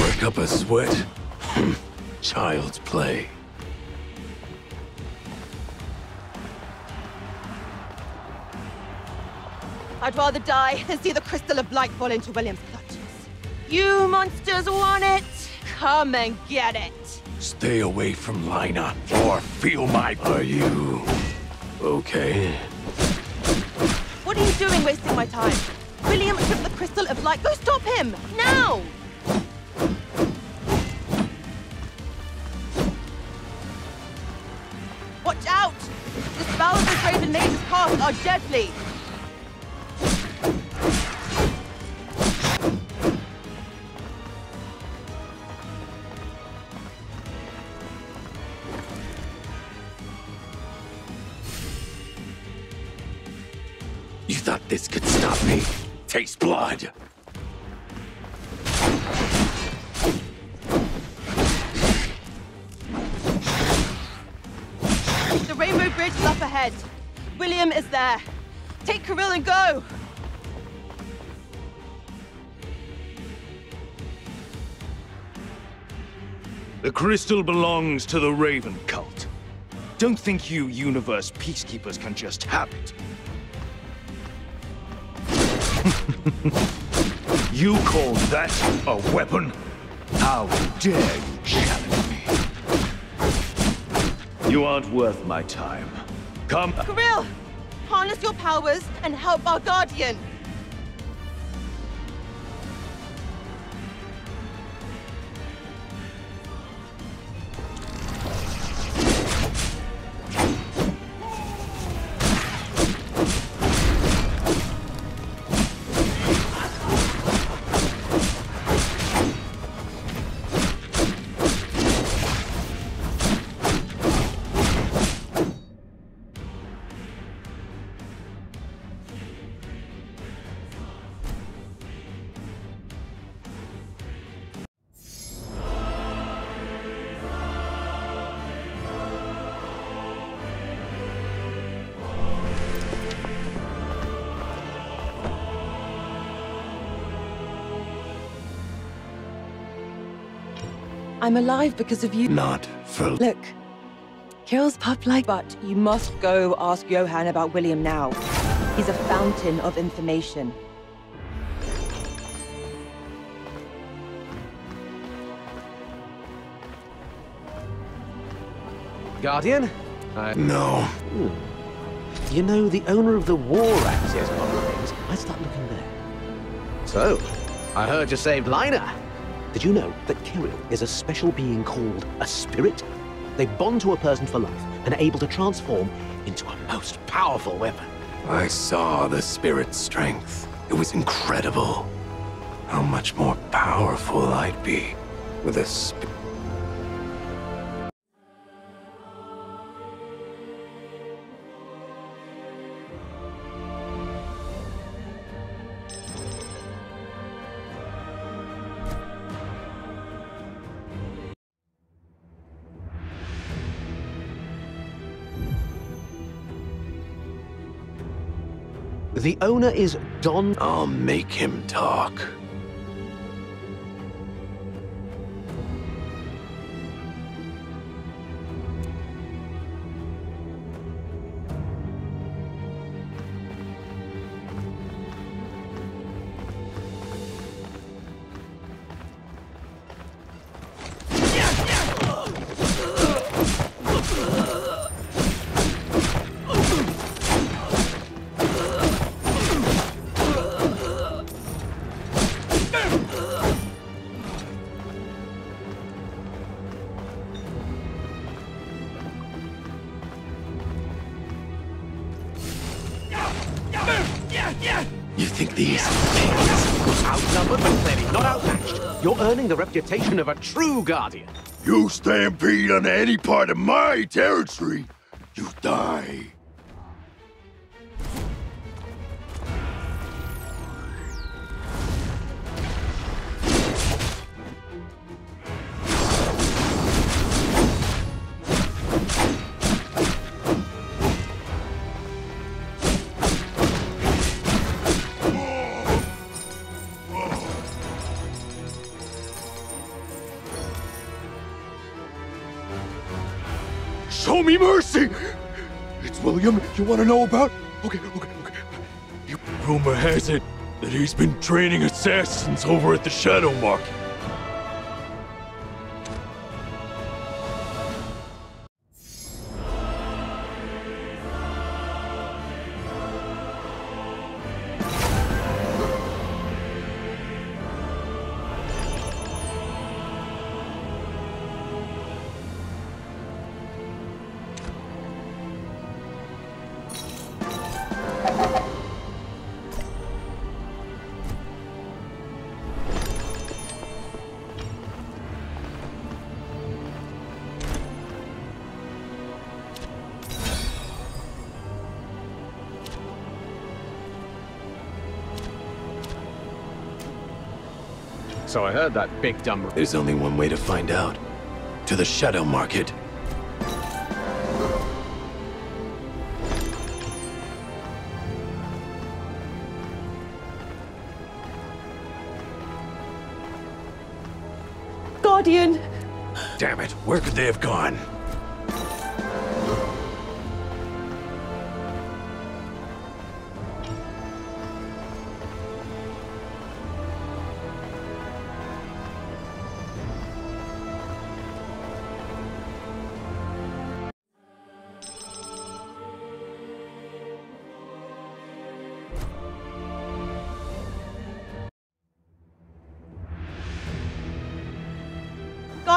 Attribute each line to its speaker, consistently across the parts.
Speaker 1: Work up a sweat? Hmm. Child's play.
Speaker 2: I'd rather die than see the Crystal of Light fall into William's clutches. You monsters want it? Come and get it.
Speaker 1: Stay away from Lina, or feel my... Are you... okay?
Speaker 2: What are you doing wasting my time? William took the Crystal of Light. Go stop him! Now! Watch out! The spells this Raven Mage's cast are deadly.
Speaker 1: Blood!
Speaker 2: The Rainbow Bridge is up ahead. William is there. Take Kirill and go!
Speaker 3: The crystal belongs to the Raven cult. Don't think you Universe Peacekeepers can just have it. you call that a weapon? How dare you challenge me? You aren't worth my time. Come.
Speaker 2: Kirill! Harness your powers and help our Guardian! I'm alive because of you.
Speaker 1: Not for...
Speaker 2: Look, Kirill's pup like, but you must go ask Johann about William now. He's a fountain of information.
Speaker 4: Guardian? I...
Speaker 1: No. Hmm.
Speaker 4: You know, the owner of the War Axe has got rings. I'd start looking there. So, I heard you saved Lina. Did you know that Kirill is a special being called a spirit? They bond to a person for life and are able to transform into a most powerful weapon.
Speaker 1: I saw the spirit's strength. It was incredible. How much more powerful I'd be with a sp-
Speaker 4: The owner is Don...
Speaker 1: I'll make him talk.
Speaker 4: Earning the reputation of a true Guardian.
Speaker 1: You stampede on any part of my territory, you die. Show me mercy! It's William you want to know about? Okay, okay, okay. Rumor has it that he's been training assassins over at the Shadow Market.
Speaker 4: So I heard that big dumb...
Speaker 1: There's only one way to find out. To the Shadow Market.
Speaker 2: Guardian!
Speaker 1: Damn it, where could they have gone?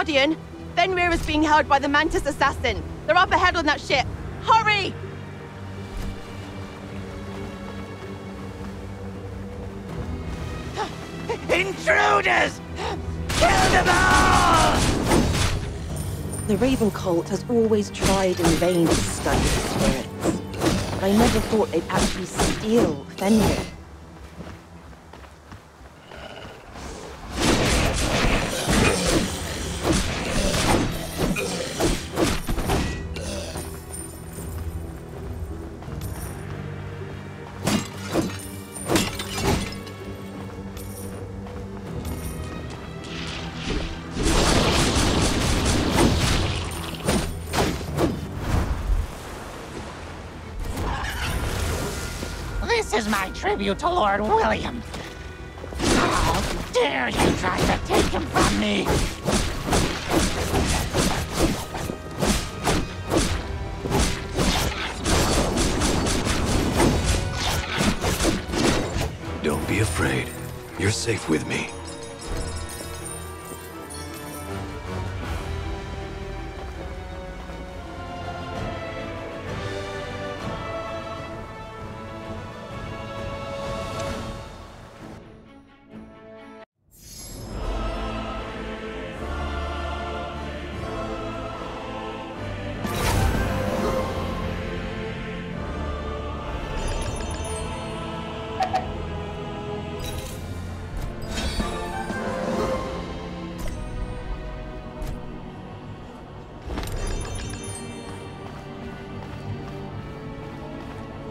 Speaker 2: Guardian, Fenrir is being held by the Mantis assassin. They're up ahead on that ship. Hurry!
Speaker 5: Intruders! Kill them all!
Speaker 2: The Raven cult has always tried in vain to study the spirits. But I never thought they'd actually steal Fenrir.
Speaker 5: Is my tribute to Lord William. How dare you try to take him from me?
Speaker 1: Don't be afraid. You're safe with me.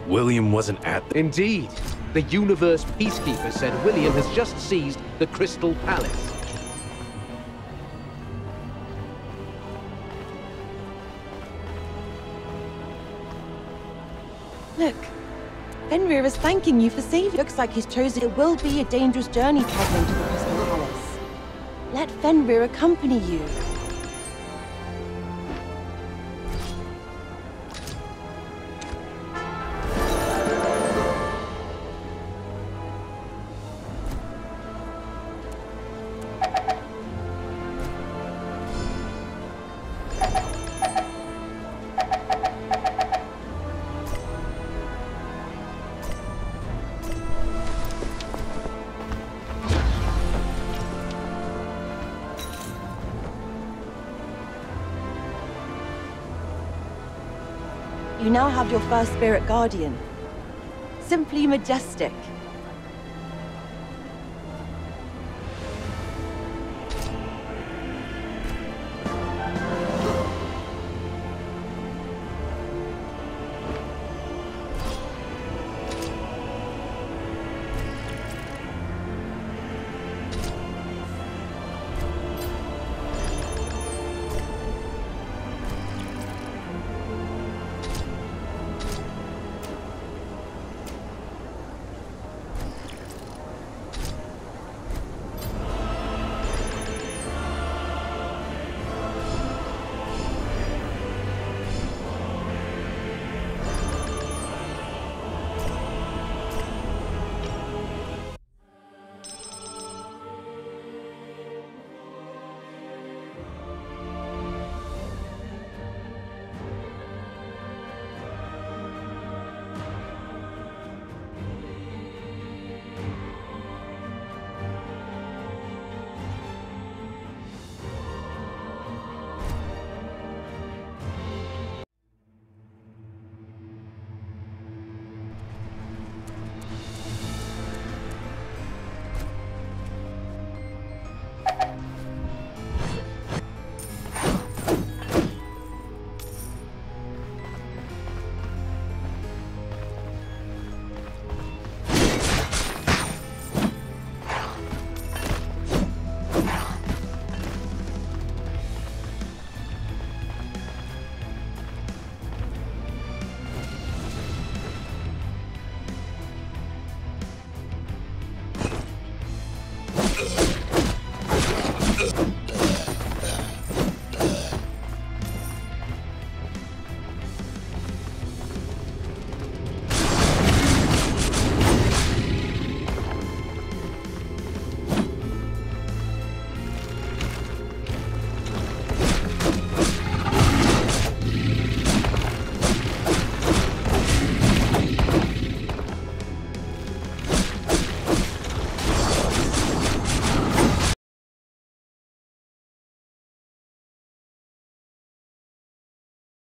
Speaker 1: William wasn't at the...
Speaker 4: Indeed. The Universe Peacekeeper said William has just seized the Crystal Palace.
Speaker 2: Look, Fenrir is thanking you for saving. Looks like he's chosen it will be a dangerous journey traveling to the Crystal Palace. Let Fenrir accompany you. You now have your first spirit guardian. Simply majestic.